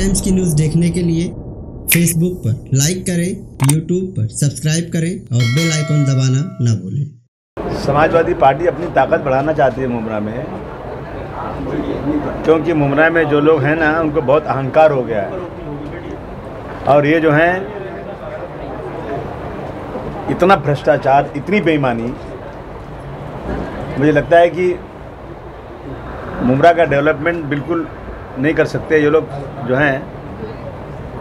Times की news देखने के लिए फेसबुक पर लाइक करें यूट्यूब पर सब्सक्राइब करें और बेल आइकॉन दबाना ना भूलें। समाजवादी पार्टी अपनी ताकत बढ़ाना चाहती है मुमरा में। क्योंकि मुमरा में जो लोग हैं ना, उनको बहुत अहंकार हो गया है। और ये जो हैं, इतना भ्रष्टाचार, इतनी बेईमानी, मुझे लगता है कि मुमरा का डेवलपमेंट बिल्कुल नहीं कर सकते ये लोग जो हैं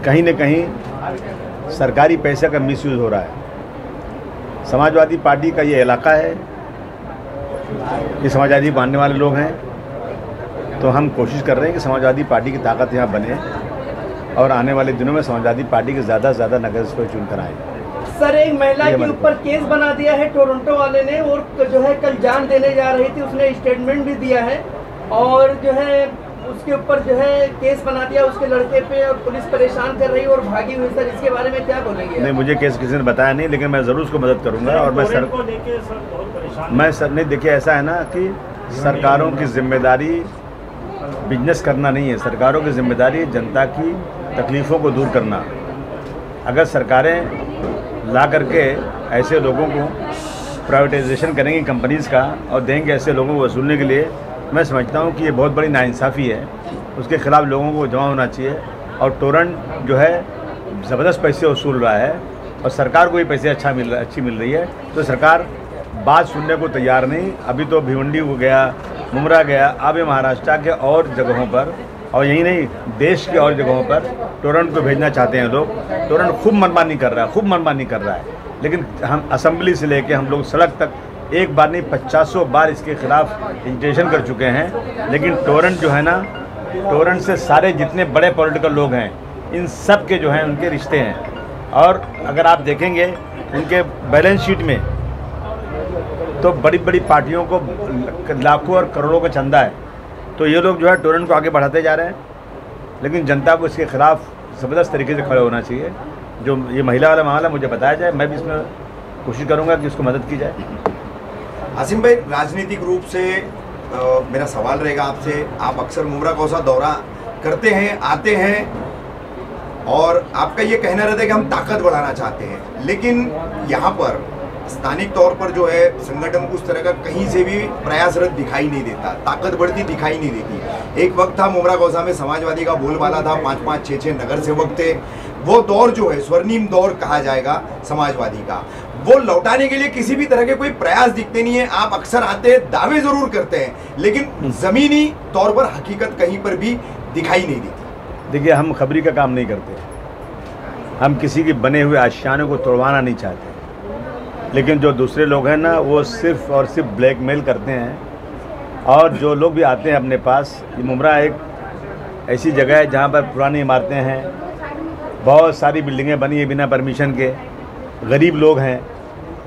कहीं न कहीं सरकारी पैसे का मिसयूज़ हो रहा है। समाजवादी पार्टी का ये इलाका है ये समाजवादी मानने वाले लोग हैं। तो हम कोशिश कर रहे हैं कि समाजवादी पार्टी की ताकत यहाँ बने और आने वाले दिनों में समाजवादी पार्टी के ज़्यादा से ज़्यादा नगर से चुन कर आए। सर एक महिला के ऊपर केस बना दिया है टोरंटो वाले ने और जो है कल जान देने जा रही थी उसने स्टेटमेंट भी दिया है। और जो है उसके ऊपर जो है केस बना दिया उसके लड़के पे और पुलिस परेशान कर रही है और भागी हुई सर इसके बारे में क्या बोलेंगे? नहीं मुझे केस किसी ने बताया नहीं लेकिन मैं ज़रूर उसको मदद करूँगा और मैं सर को सर मैं सर नहीं देखिए ऐसा है ना कि सरकारों की ज़िम्मेदारी बिज़नेस करना नहीं है। सरकारों की ज़िम्मेदारी जनता की तकलीफ़ों को दूर करना। अगर सरकारें ला करके ऐसे लोगों को प्राइवेटाइजेशन करेंगी कंपनीज़ का और देंगे ऐसे लोगों को वसूलने के लिए मैं समझता हूँ कि ये बहुत बड़ी नाइंसाफ़ी है। उसके ख़िलाफ़ लोगों को जमा होना चाहिए और टोरेंट जो है, ज़बरदस्त पैसे वसूल रहा है और सरकार को भी पैसे अच्छा मिल, अच्छी मिल रही है। तो सरकार बात सुनने को तैयार नहीं। अभी तो भिवंडी को गया मुमरा गया अब ये महाराष्ट्र के और जगहों पर और यही नहीं, देश के और जगहों पर टोरेंट को भेजना चाहते हैं लोग। टोरेंट खूब मनमानी कर रहा है, खूब मनमानी कर रहा है। लेकिन हम असम्बली से लेके हम लोग सड़क तक एक बार नहीं, पचासों बार इसके खिलाफ इंटेशन कर चुके हैं। लेकिन टोरेंट जो है ना टोरेंट से सारे जितने बड़े पॉलिटिकल लोग हैं, इन सब के जो हैं, उनके रिश्ते हैं। और अगर आप देखेंगे, उनके बैलेंस शीट में तो बड़ी बड़ी पार्टियों को लाखों और करोड़ों का चंदा है। तो ये लोग जो है टोरेंट को आगे बढ़ाते जा रहे हैं। लेकिन जनता को इसके खिलाफ ज़बरदस्त तरीके से खड़े होना चाहिए। जो ये महिला वाला मामला मुझे बताया जाए, मैं भी इसमें कोशिश करूँगा कि उसको मदद की जाए। आसिम भाई राजनीतिक रूप से अ, मेरा सवाल रहेगा आपसे। आप अक्सर मुमरा कौसा दौरा करते हैं आते हैं और आपका ये कहना रहता है कि हम ताकत बढ़ाना चाहते हैं। लेकिन यहाँ पर स्थानिक तौर पर जो है संगठन उस तरह का कहीं से भी प्रयासरत दिखाई नहीं देता। ताकत बढ़ती दिखाई नहीं देती। एक वक्त था मुमरा गौसा में समाजवादी का बोलबाला था पाँच पाँच छः छः नगर सेवक थे। वो दौर जो है स्वर्णिम दौर कहा जाएगा समाजवादी का। वो लौटाने के लिए किसी भी तरह के कोई प्रयास दिखते नहीं है। आप अक्सर आते हैं दावे ज़रूर करते हैं लेकिन जमीनी तौर पर हकीकत कहीं पर भी दिखाई नहीं देती। देखिए हम खबरी का काम नहीं करते। हम किसी के बने हुए आशियानों को तोड़वाना नहीं चाहते। लेकिन जो दूसरे लोग हैं ना वो सिर्फ़ और सिर्फ़ ब्लैकमेल करते हैं। और जो लोग भी आते हैं अपने पास ये मुमरा एक ऐसी जगह है जहाँ पर पुरानी इमारतें हैं। बहुत सारी बिल्डिंगें बनी है बिना परमिशन के। गरीब लोग हैं।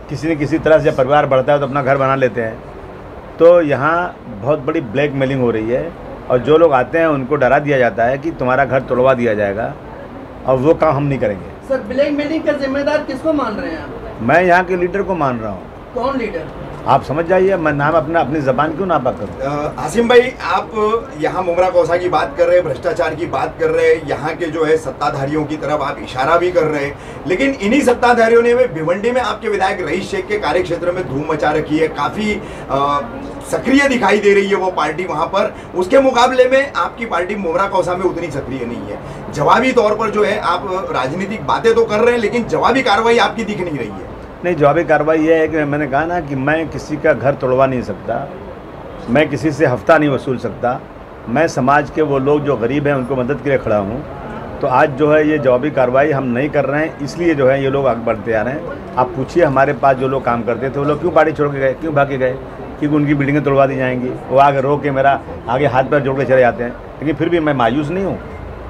किसी न किसी तरह से जब परिवार बढ़ता है तो अपना घर बना लेते हैं। तो यहाँ बहुत बड़ी ब्लैक मेलिंग हो रही है और जो लोग आते हैं उनको डरा दिया जाता है कि तुम्हारा घर तोड़वा दिया जाएगा और वो काम हम नहीं करेंगे। सर ब्लैक मेलिंग का जिम्मेदार किसको मान रहे हैं आप? मैं यहाँ के लीडर को मान रहा हूँ। कौन लीडर? आप समझ जाइए, मैं नाम अपना, अपनी ज़बान क्यों नापा करूँ? आसिम भाई, आप यहाँ मुमरा कौसा की बात कर रहे हैं, भ्रष्टाचार की बात कर रहे हैं, यहाँ के जो है सत्ताधारियों की तरफ़ आप इशारा भी कर रहे हैं, लेकिन इन्हीं सत्ताधारियों ने भिवंडी में आपके विधायक रईस शेख के कार्य क्षेत्र में धूम मचा रखी है, काफ़ी सक्रिय दिखाई दे रही है वो पार्टी वहाँ पर, उसके मुकाबले में आपकी पार्टी मुमरा कौसा में उतनी सक्रिय नहीं है। जवाबी तौर पर जो है, आप राजनीतिक बातें तो कर रहे हैं, लेकिन जवाबी कार्रवाई आपकी दिख नहीं रही है। नहीं, जवाबी कार्रवाई यह है कि मैंने कहा ना कि मैं किसी का घर तोड़वा नहीं सकता, मैं किसी से हफ़्ता नहीं वसूल सकता, मैं समाज के वो लोग जो गरीब हैं, उनको मदद के लिए खड़ा हूँ। तो आज जो है ये जवाबी कार्रवाई हम नहीं कर रहे हैं, इसलिए जो है ये लोग आगे बढ़ते आ रहे हैं। आप पूछिए, हमारे पास जो लोग काम करते थे, वो लोग क्यों पार्टी छोड़ के गए, क्यों भागे गए? क्योंकि उनकी बिल्डिंगें तोड़वा दी जाएँगी। वो आगे रो के मेरा आगे हाथ पैर जोड़ के चले जाते हैं। लेकिन फिर भी मैं मायूस नहीं हूँ।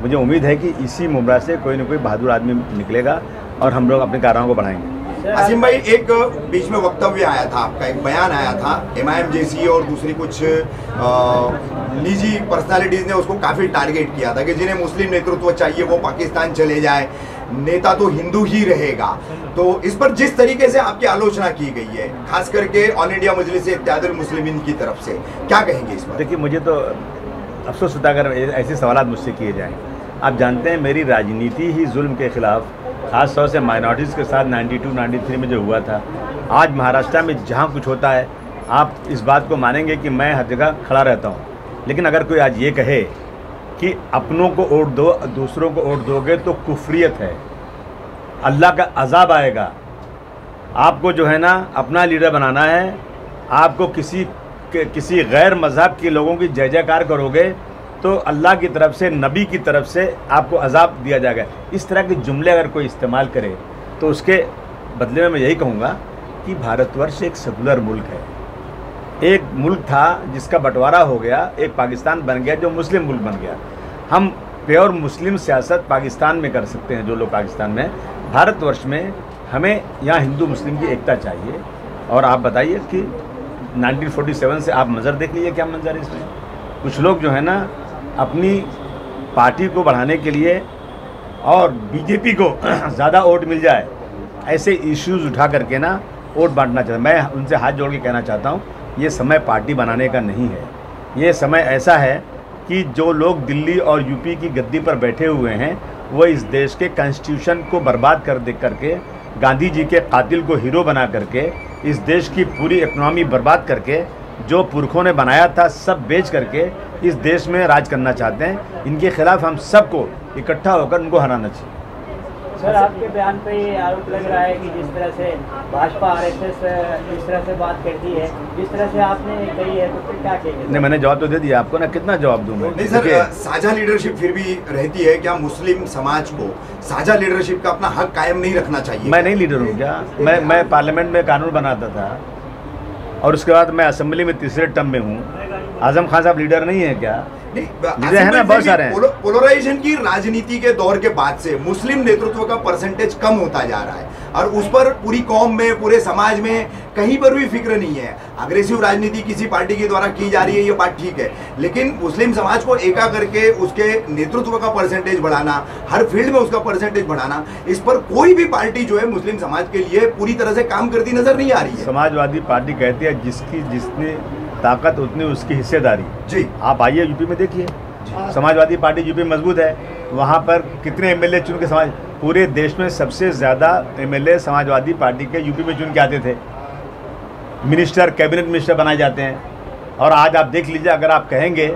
मुझे उम्मीद है कि इसी मुमरा से कोई ना कोई बहादुर आदमी निकलेगा और हम लोग अपनी कार्रवाई को बढ़ाएँगे। आसिम भाई एक बीच में वक्तव्य आया था आपका एक बयान आया था एम जैसी और दूसरी कुछ निजी पर्सनालिटीज ने उसको काफ़ी टारगेट किया था कि जिन्हें मुस्लिम नेतृत्व चाहिए वो पाकिस्तान चले जाए। नेता तो हिंदू ही रहेगा। तो इस पर जिस तरीके से आपकी आलोचना की गई है खास करके ऑल इंडिया मजलिस इत्यादि मुस्लिमीन की तरफ़ से क्या कहेंगे इस पर? देखिए मुझे तो अफसोस होता अगर ऐसे सवाल मुझसे किए जाएँ। आप जानते हैं मेरी राजनीति ही जुल्म के ख़िलाफ़ ख़ास तौर से माइनॉरिटीज़ के साथ 92 93 में जो हुआ था, आज महाराष्ट्र में जहाँ कुछ होता है, आप इस बात को मानेंगे कि मैं हर जगह खड़ा रहता हूँ। लेकिन अगर कोई आज ये कहे कि अपनों को वोट दो, दूसरों को वोट दोगे तो कुफरियत है। अल्लाह का अजाब आएगा। आपको जो है ना, अपना लीडर बनाना है। आपको किसी किसी गैर मज़हब के लोगों की जय जयकार करोगे तो अल्लाह की तरफ़ से, नबी की तरफ़ से आपको अजाब दिया जाएगा। इस तरह के जुमले अगर कोई इस्तेमाल करे तो उसके बदले में मैं यही कहूँगा कि भारतवर्ष एक सेकुलर मुल्क है। एक मुल्क था जिसका बंटवारा हो गया, एक पाकिस्तान बन गया जो मुस्लिम मुल्क बन गया। हम प्योर मुस्लिम सियासत पाकिस्तान में कर सकते हैं, जो लोग पाकिस्तान में। भारतवर्ष में हमें यहाँ हिंदू मुस्लिम की एकता चाहिए। और आप बताइए कि 1947 से आप मंजर देख लीजिए क्या मंजर है इसमें। कुछ लोग जो है ना अपनी पार्टी को बढ़ाने के लिए और बीजेपी को ज़्यादा वोट मिल जाए, ऐसे इश्यूज़ उठा करके ना वोट बांटना चाहता मैं उनसे हाथ जोड़ के कहना चाहता हूँ, ये समय पार्टी बनाने का नहीं है। ये समय ऐसा है कि जो लोग दिल्ली और यूपी की गद्दी पर बैठे हुए हैं, वो इस देश के कॉन्स्टिट्यूशन को बर्बाद कर दे करके, गांधी जी के कातिल को हीरो बना करके, इस देश की पूरी इकनॉमी बर्बाद करके, जो पुरखों ने बनाया था, सब बेच करके इस देश में राज करना चाहते हैं। इनके खिलाफ हम सबको इकट्ठा होकर उनको हराना चाहिए। सर आपके बयान पे ये आरोप लग रहा है कि जिस तरह से भाजपा आरएसएस जिस तरह से बात करती है जिस तरह से आपने कही है तो फिर क्या कहेंगे नहीं मैंने जवाब तो दे दिया आपको ना कितना जवाब दूँगा नहीं सर साझा लीडरशिप फिर भी रहती है क्या मुस्लिम समाज को साझा लीडरशिप का अपना हक कायम नहीं रखना चाहिए? मैं नहीं लीडर हूँ क्या? मैं मैं पार्लियामेंट में कानून बनाता था और उसके बाद मैं असेंबली में तीसरे टर्म में हूँ। आज़म खान साहब लीडर नहीं है क्या? नहीं, है ना बहुत सारे पोलराइजेशन की राजनीति के दौर के बाद से मुस्लिम नेतृत्व का परसेंटेज कम होता जा रहा है। और उस पर पूरी कौम में पूरे समाज में कहीं पर भी फ़िक्र नहीं है। अग्रेसिव राजनीति किसी पार्टी के द्वारा की जा रही है ये बात ठीक है। लेकिन मुस्लिम समाज को एका करके उसके नेतृत्व का परसेंटेज बढ़ाना हर फ़ील्ड में उसका परसेंटेज बढ़ाना इस पर कोई भी पार्टी जो है मुस्लिम समाज के लिए पूरी तरह से काम करती नज़र नहीं आ रही है। समाजवादी पार्टी कहती है जिसकी जिसने ताकत उतनी उसकी हिस्सेदारी। जी। आप आइए यूपी में देखिए। समाजवादी पार्टी यूपी में मज़बूत है। वहाँ पर कितने एमएलए चुन के समाज पूरे देश में सबसे ज़्यादा एमएलए समाजवादी पार्टी के यूपी में चुन के आते थे। मिनिस्टर कैबिनेट मिनिस्टर बनाए जाते हैं। और आज आप देख लीजिए अगर आप कहेंगे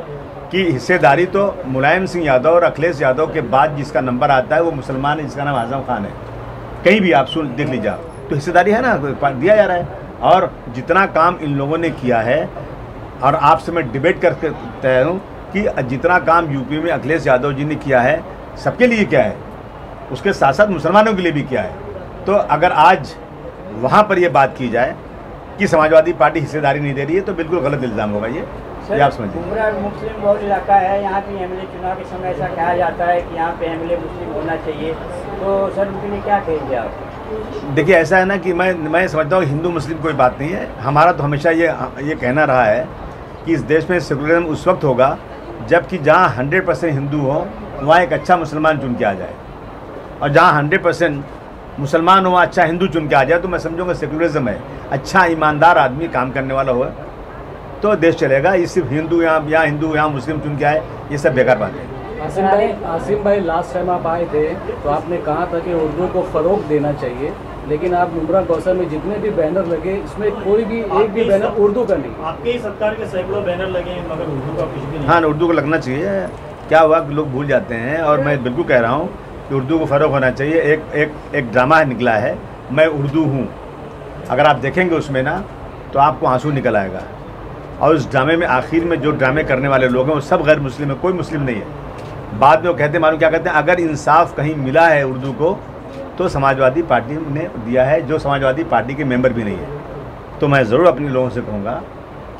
कि हिस्सेदारी तो मुलायम सिंह यादव और अखिलेश यादव के बाद जिसका नंबर आता है वो मुसलमान है जिसका नाम आज़म खान है। कहीं भी आप सुन देख लीजिए आप। तो हिस्सेदारी है ना दिया जा रहा है। और जितना काम इन लोगों ने किया है और आपसे मैं डिबेट करके तय हूँ कि जितना काम यूपी में अखिलेश यादव जी ने किया है सबके लिए क्या है? उसके साथ साथ मुसलमानों के लिए भी क्या है? तो अगर आज वहाँ पर ये बात की जाए कि समाजवादी पार्टी हिस्सेदारी नहीं दे रही है तो बिल्कुल गलत इल्ज़ाम होगा ये। ये आप समझिए। मुस्लिम बहुल इलाका है यहाँ पे एमएलए चुनाव के समय ऐसा कहा जाता है कि यहाँ पे एमएलए मुस्लिम होना चाहिए। तो सर उनके लिए क्या कहेंगे आप? देखिए ऐसा है ना कि मैं मैं समझता हूँ हिंदू मुस्लिम कोई बात नहीं है। हमारा तो हमेशा ये ये कहना रहा है कि इस देश में सेकुलरिज्म उस वक्त होगा, जबकि जहाँ हंड्रेड परसेंट हिंदू हो, वहाँ एक अच्छा मुसलमान चुन के आ जाए। और जहाँ हंड्रेड परसेंट मुसलमान हो, वहाँ अच्छा हिंदू चुन के आ जाए तो मैं समझूँगा सेकुलरिज्म है। अच्छा ईमानदार आदमी काम करने वाला हो तो देश चलेगा, ये सिर्फ़ हिंदू यहाँ यहाँ हिंदू यहाँ मुस्लिम चुन के आए, ये सब बेकार बात है। आसिम भाई आसिम भाई लास्ट टाइम आप आए थे तो आपने कहा था कि उर्दू को फ़रोग देना चाहिए। लेकिन आप नुमरा कौसर में जितने भी बैनर लगे इसमें कोई भी एक भी बैनर उर्दू का नहीं। आपके ही सरकार के सैकड़ों बैनर लगे हैं मगर उर्दू का कुछ भी नहीं। हाँ उर्दू को लगना चाहिए। क्या हुआ लोग भूल जाते हैं और मैं बिल्कुल कह रहा हूँ कि उर्दू को फ़र्क होना चाहिए। एक एक एक ड्रामा निकला है मैं उर्दू हूँ। अगर आप देखेंगे उसमें ना तो आपको आँसू निकल आएगा। और उस ड्रामे में आखिर में जो ड्रामे करने वाले लोग हैं वो सब गैर मुस्लिम है कोई मुस्लिम नहीं है। बाद में वो कहते हैं मालूम क्या कहते हैं अगर इंसाफ कहीं मिला है उर्दू को तो समाजवादी पार्टी ने दिया है, जो समाजवादी पार्टी के मेंबर भी नहीं है। तो मैं ज़रूर अपने लोगों से कहूँगा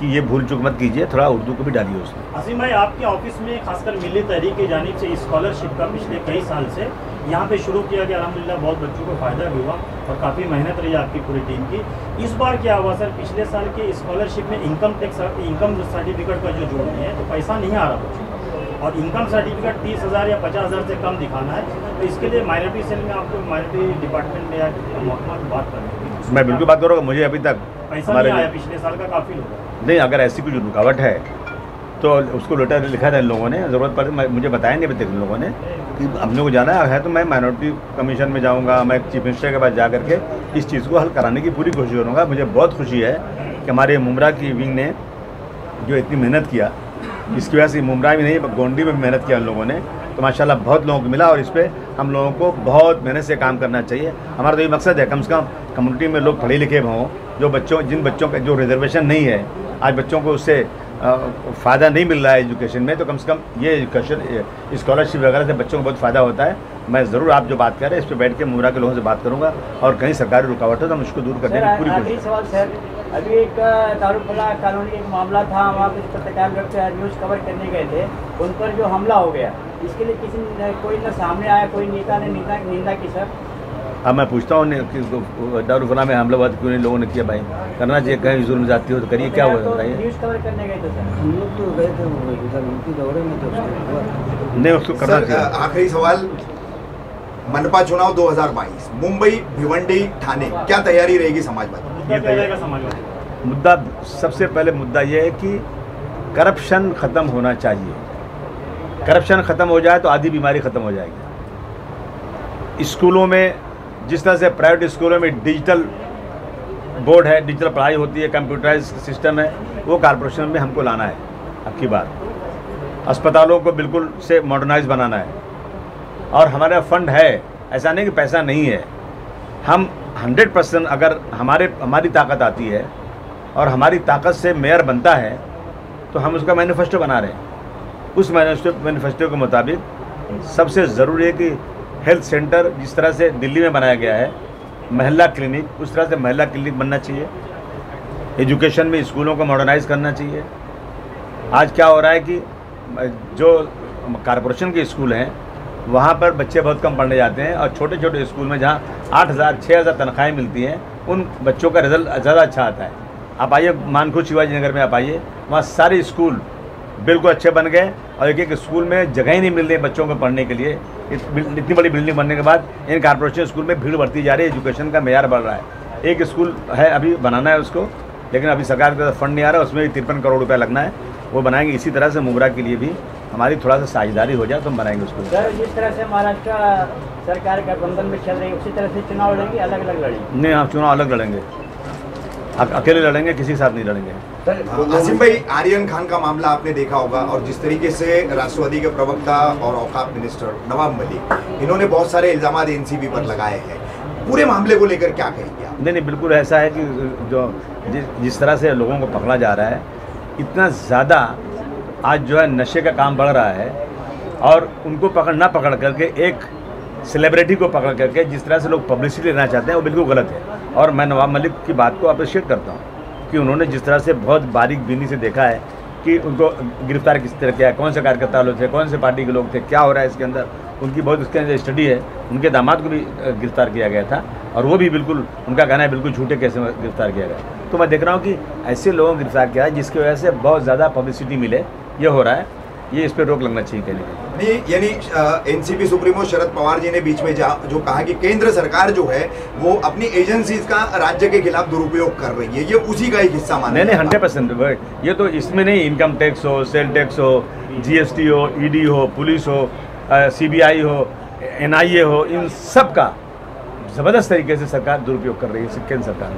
कि ये भूल चूक मत कीजिए, थोड़ा उर्दू को भी डालिए उसमें। असीम भाई, आपके ऑफ़िस में खासकर मिली तहरीक की जानिब से स्कॉलरशिप का पिछले कई साल से यहाँ पे शुरू किया गया अलहमदिल्ला बहुत बच्चों को फ़ायदा भी हुआ और काफ़ी मेहनत रही आपकी पूरी टीम की। इस बार क्या हुआ सर, पिछले साल के स्कॉलरशिप में इनकम टैक्स इनकम सर्टिफिकेट का जो जोड़ है तो पैसा नहीं आ रहा बच्चों और इनकम सर्टिफिकेट तीस हज़ार या पचास हज़ार से कम दिखाना है। तो इसके लिए माइनॉरिटी सेल में आपको माइनॉरिटी डिपार्टमेंट में या महकमा बात करनी है मैं बिल्कुल बात करूँगा मुझे अभी तक हमारे पिछले साल का काफ़ी नहीं अगर ऐसी कुछ रुकावट है तो उसको लेटर लिखा था इन लोगों ने ज़रूरत पड़े मुझे बताया नहीं अभी तक इन लोगों ने कि अपने को जाना है तो मैं माइनॉरिटी कमीशन में जाऊँगा मैं चीफ मिनिस्टर के पास जा करके इस चीज़ को हल कराने की पूरी कोशिश करूँगा। मुझे बहुत खुशी है कि हमारे मुमरा की विंग ने जो इतनी मेहनत किया इसकी वजह से मुमरा में नहीं गोंडी में भी मेहनत किया उन लोगों ने। तो माशाल्लाह बहुत लोगों को मिला और इस पर हम लोगों को बहुत मेहनत से काम करना चाहिए। हमारा तो ये मकसद है, कम से कम कम्युनिटी में लोग पढ़े लिखे हों, जो बच्चों, जिन बच्चों का जो रिजर्वेशन नहीं है, आज बच्चों को उससे फ़ायदा नहीं मिल रहा है एजुकेशन में तो कम से कम ये एजुकेशन स्कॉलरशिप वगैरह से बच्चों को बहुत फ़ायदा होता है। मैं ज़रूर आप जो बात कर रहे हैं इस पर बैठ के मुमरा के लोगों से बात करूँगा और कहीं सरकारी रुकावट है तो हम उसको दूर करने की पूरी कोशिश सवाल सर। अभी एक दारुफला कॉलोनी एक मामला था वहाँ पे पत्रकार लोग न्यूज़ कवर करने गए थे। उन पर जो हमला हो गया इसके लिए किसी कोई ना सामने आया कोई नेता ने निंदा की सर? अब मैं पूछता हूँ ने- कि दारुफला में हमला हुआ तो क्यों नहीं लोगों ने किया भाई? करना चाहिए कहीं जुर्म जाती हो तो करिए क्या हुआ तो बताइए। न्यूज़ कवर करने गए थे सर हम लोग तो गए थे वो इधर उनकी दौरे में तो था। नहीं उसको करना चाहिए। आखिरी सवाल। मनपा चुनाव 2022 मुंबई भिवंडी ठाणे क्या तैयारी रहेगी समाजवादी? मुद्दा ये क्या तो- रहेगा समाजवादी? मुद्दा सबसे पहले मुद्दा ये है कि करप्शन ख़त्म होना चाहिए। करप्शन ख़त्म हो जाए तो आधी बीमारी ख़त्म हो जाएगी। स्कूलों में जिस तरह से प्राइवेट स्कूलों में डिजिटल बोर्ड है, डिजिटल पढ़ाई होती है कंप्यूटराइज सिस्टम है, वो कॉरपोरेशन में हमको लाना है, अब की बात। अस्पतालों को बिल्कुल से मॉडर्नाइज बनाना है। और हमारा फंड है, ऐसा नहीं कि पैसा नहीं है। हम 100 परसेंट अगर हमारे, हमारी ताकत आती है और हमारी ताकत से मेयर बनता है तो हम उसका मैनिफेस्टो बना रहे हैं। उस मैनिफेस्टो मैनिफेस्टो के मुताबिक सबसे ज़रूरी है कि हेल्थ सेंटर जिस तरह से दिल्ली में बनाया गया है, महिला क्लिनिक, उस तरह से महिला क्लिनिक बनना चाहिए। एजुकेशन में स्कूलों को मॉडर्नाइज करना चाहिए। आज क्या हो रहा है कि, जो कारपोरेशन के स्कूल हैं, वहाँ पर बच्चे बहुत कम पढ़ने जाते हैं और छोटे छोटे स्कूल में जहाँ आठ हज़ार, छः हज़ार तनख्वाहें मिलती हैं, उन बच्चों का रिज़ल्ट ज़्यादा अच्छा आता है। आप आइए, मानखुद शिवाजी नगर में आप आइए, वहाँ सारे स्कूल बिल्कुल अच्छे बन गए और एक एक स्कूल में जगह ही नहीं मिल रही बच्चों को पढ़ने के लिए। इतनी बड़ी बिल्डिंग बनने के बाद इन कॉरपोरेशन स्कूल में भीड़ बढ़ती जा रही है एजुकेशन का मैार बढ़ रहा है। एक स्कूल है अभी बनाना है उसको लेकिन अभी सरकार की तरफ़ फंड नहीं आ रहा उसमें भी तिरपन करोड़ रुपया लगना है। वो बनाएँगे इसी तरह से मुमरा के लिए भी। हमारी थोड़ा सा साझेदारी हो जाए तो हम बनाएँगे उसको। सर जिस तरह से महाराष्ट्र सरकार गठबंधन में चल रही है उसी तरह से चुनाव लड़ेंगे अलग अलग लड़ेंगे? नहीं हम चुनाव अलग लड़ेंगे। अकेले लड़ेंगे किसी के साथ नहीं लड़ेंगे? आसिम भाई आर्यन खान का मामला आपने देखा होगा और जिस तरीके से राष्ट्रवादी के प्रवक्ता और औकाफ मिनिस्टर नवाब मलिक इन्होंने बहुत सारे इल्ज़ाम एनसीबी पर लगाए हैं। पूरे मामले को लेकर क्या कहेंगे आप? नहीं नहीं बिल्कुल ऐसा है कि जो जिस जिस तरह से लोगों को पकड़ा जा रहा है इतना ज़्यादा आज जो है नशे का काम बढ़ रहा है और उनको पकड़ ना पकड़ करके एक सेलिब्रिटी को पकड़ करके जिस तरह से लोग पब्लिसिटी लेना चाहते हैं वो बिल्कुल गलत है। और मैं नवाब मलिक की बात को अप्रिशिएट करता हूँ कि उन्होंने जिस तरह से बहुत बारीक बीनी से देखा है कि उनको गिरफ़्तार किस तरह किया है, कौन से कार्यकर्ता लोग थे, कौन से पार्टी के लोग थे, क्या हो रहा है इसके अंदर, उनकी बहुत उसके अंदर स्टडी है, उनके दामाद को भी गिरफ़्तार किया गया था और वो भी बिल्कुल, उनका कहना है बिल्कुल झूठे कैसे गिरफ़्तार किया गया तो मैं देख रहा हूँ कि ऐसे लोगों को गिरफ़्तार किया है जिसकी वजह से बहुत ज़्यादा पब्लिसिटी मिले, ये हो रहा है। ये इस पर रोक लगना चाहिए कहीं ना कहीं। नहीं यानी एनसीपी सुप्रीमो शरद पवार जी ने बीच में जा जो कहा कि केंद्र सरकार जो है वो अपनी एजेंसीज का राज्य के खिलाफ दुरुपयोग कर रही है। ये उसी का एक हिस्सा माना नहीं नहीं हंड्रेड परसेंट ये तो इसमें नहीं इनकम टैक्स हो सेल टैक्स हो जीएसटी हो ईडी हो पुलिस हो सीबीआई हो एनआईए हो इन सब का ज़बरदस्त तरीके से सरकार दुरुपयोग कर रही है केंद्र सरकार